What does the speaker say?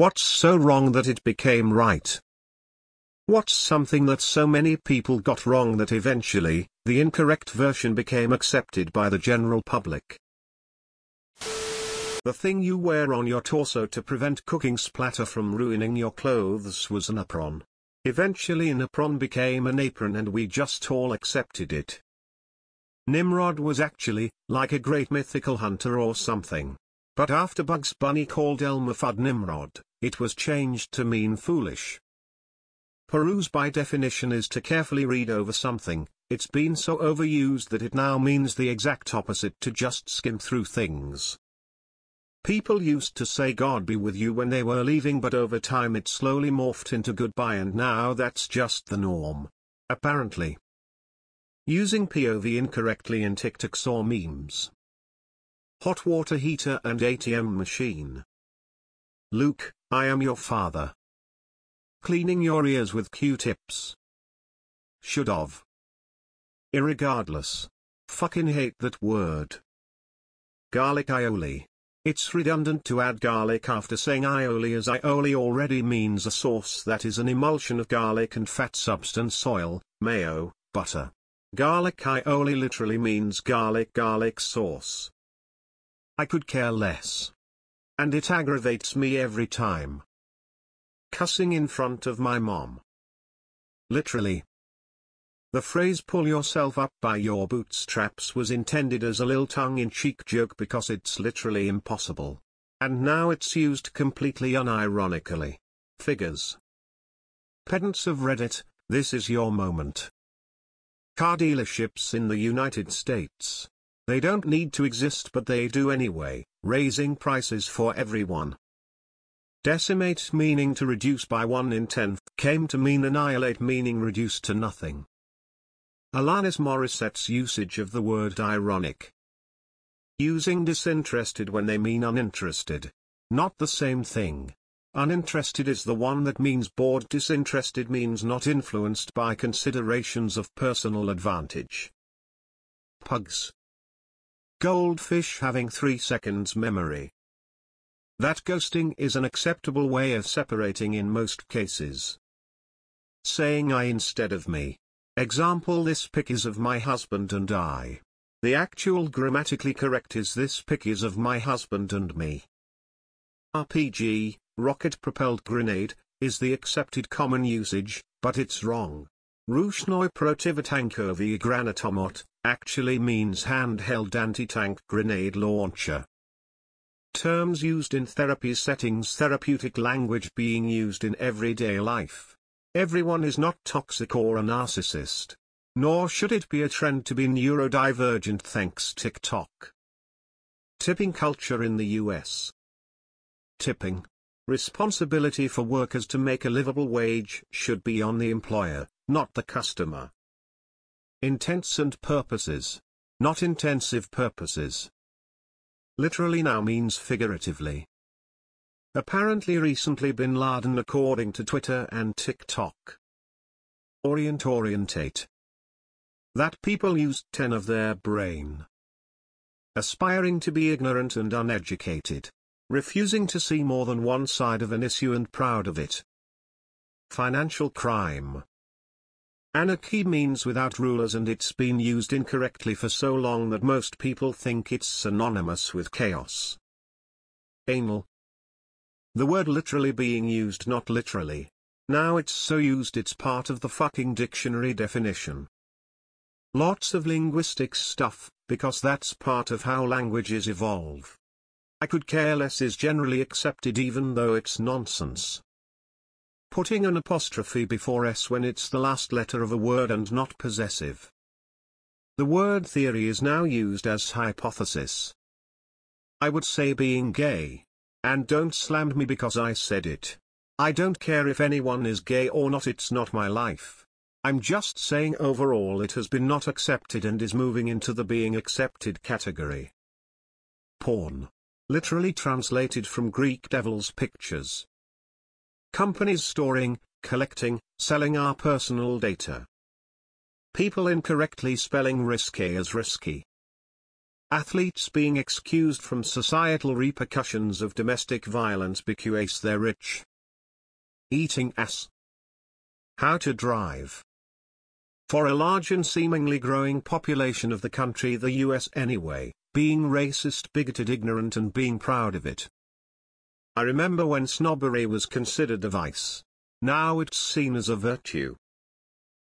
What's so wrong that it became right? What's something that so many people got wrong that eventually, the incorrect version became accepted by the general public? The thing you wear on your torso to prevent cooking splatter from ruining your clothes was an apron. Eventually an apron became an apron and we just all accepted it. Nimrod was actually, like a great mythical hunter or something. But after Bugs Bunny called Elmer Fudd Nimrod, it was changed to mean foolish. Peruse by definition is to carefully read over something, it's been so overused that it now means the exact opposite to just skim through things. People used to say God be with you when they were leaving but over time it slowly morphed into goodbye and now that's just the norm. Apparently. Using POV incorrectly in TikToks or memes. Hot water heater and ATM machine. Luke, I am your father. Cleaning your ears with Q-tips. Should of. Irregardless. Fucking hate that word. Garlic aioli. It's redundant to add garlic after saying aioli as aioli already means a sauce that is an emulsion of garlic and fat substance oil, mayo, butter. Garlic aioli literally means garlic garlic sauce. I could care less. And it aggravates me every time. Cussing in front of my mom. Literally. The phrase pull yourself up by your bootstraps was intended as a little tongue-in-cheek joke because it's literally impossible. And now it's used completely unironically. Figures. Pedants of Reddit, this is your moment. Car dealerships in the United States. They don't need to exist but they do anyway, raising prices for everyone. Decimate meaning to reduce by 1 in 10 came to mean annihilate meaning reduce to nothing. Alanis Morissette's usage of the word ironic. Using disinterested when they mean uninterested. Not the same thing. Uninterested is the one that means bored disinterested means not influenced by considerations of personal advantage. Pugs. Goldfish having 3 seconds memory. That ghosting is an acceptable way of separating in most cases. Saying I instead of me. Example This pic is of my husband and I. The actual grammatically correct is this pic is of my husband and me. RPG, rocket-propelled grenade, is the accepted common usage, but it's wrong. Rushnoi protivotankovy granatomot, actually means handheld anti-tank grenade launcher. Terms used in therapy settings Therapeutic language being used in everyday life. Everyone is not toxic or a narcissist. Nor should it be a trend to be neurodivergent thanks TikTok. Tipping culture in the US. Tipping. Responsibility for workers to make a livable wage should be on the employer, not the customer. Intents and purposes. Not intensive purposes literally now means figuratively. Apparently recently bin Laden according to Twitter and TikTok. Orient orientate. That people used 10 of their brain. Aspiring to be ignorant and uneducated. Refusing to see more than one side of an issue and proud of it. Financial crime. Anarchy means without rulers and it's been used incorrectly for so long that most people think it's synonymous with chaos. Anal. The word literally being used not literally. Now it's so used it's part of the fucking dictionary definition. Lots of linguistics stuff, because that's part of how languages evolve. I could care less is generally accepted even though it's nonsense. Putting an apostrophe before s when it's the last letter of a word and not possessive. The word theory is now used as hypothesis. I would say being gay. And don't slam me because I said it. I don't care if anyone is gay or not it's not my life. I'm just saying overall it has been not accepted and is moving into the being accepted category. Porn. Literally translated from Greek devil's pictures. Companies storing, collecting, selling our personal data. People incorrectly spelling risque as risky. Athletes being excused from societal repercussions of domestic violence because they're rich. Eating ass. How to drive. For a large and seemingly growing population of the country the US anyway, being racist bigoted ignorant and being proud of it. I remember when snobbery was considered a vice. Now it's seen as a virtue.